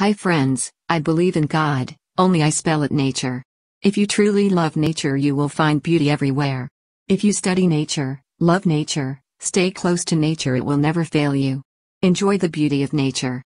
Hi friends, I believe in God, only I spell it nature. If you truly love nature, you will find beauty everywhere. If you study nature, love nature, stay close to nature, it will never fail you. Enjoy the beauty of nature.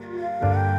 Música